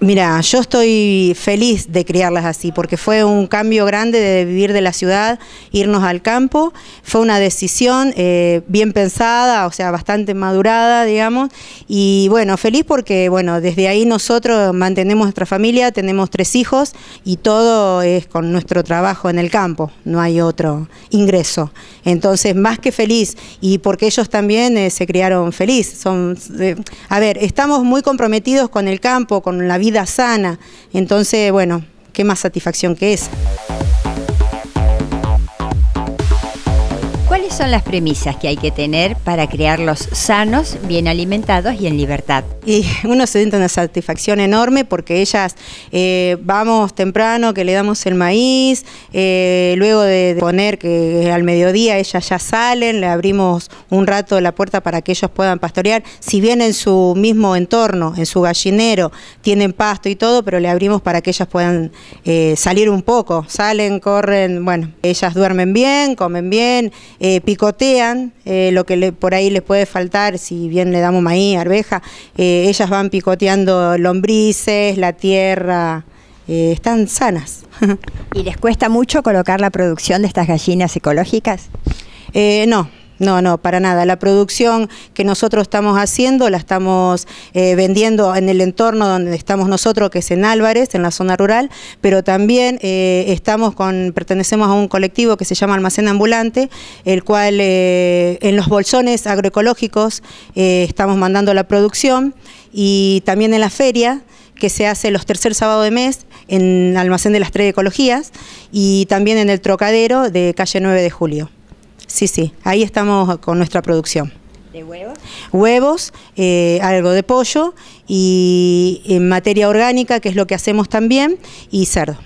Mira, yo estoy feliz de criarlas así, porque fue un cambio grande de vivir de la ciudad, irnos al campo. Fue una decisión eh, bien pensada, o sea, bastante madurada, digamos. Y bueno, feliz porque, bueno, desde ahí nosotros mantenemos nuestra familia, tenemos tres hijos y todo es con nuestro trabajo en el campo, no hay otro ingreso. Entonces, más que feliz, y porque ellos también eh, se criaron feliz. Son, eh, a ver, estamos muy comprometidos con el campo, con la vida vida sana. Entonces, bueno, qué más satisfacción que esa. Son las premisas que hay que tener para crearlos sanos, bien alimentados y en libertad? Y uno se siente una satisfacción enorme porque ellas eh, vamos temprano, que le damos el maíz, eh, luego de poner que al mediodía ellas ya salen, le abrimos un rato la puerta para que ellos puedan pastorear, si bien en su mismo entorno, en su gallinero, tienen pasto y todo, pero le abrimos para que ellas puedan eh, salir un poco, salen, corren, bueno, ellas duermen bien, comen bien, picotean, lo que por ahí les puede faltar, si bien le damos maíz, arveja, ellas van picoteando lombrices, la tierra, eh, están sanas. ¿Y les cuesta mucho colocar la producción de estas gallinas ecológicas? Eh, no, no, no, para nada. La producción que nosotros estamos haciendo la estamos eh, vendiendo en el entorno donde estamos nosotros, que es en Álvarez, en la zona rural, pero también eh, estamos con, pertenecemos a un colectivo que se llama Almacén Ambulante, el cual eh, en los bolsones agroecológicos estamos mandando la producción y también en la feria que se hace los tercer sábados de mes en Almacén de las Tres Ecologías y también en el Trocadero de calle 9 de Julio. Sí, sí, ahí estamos con nuestra producción. ¿De huevos? Huevos, eh, algo de pollo y en materia orgánica, que es lo que hacemos también, y cerdo.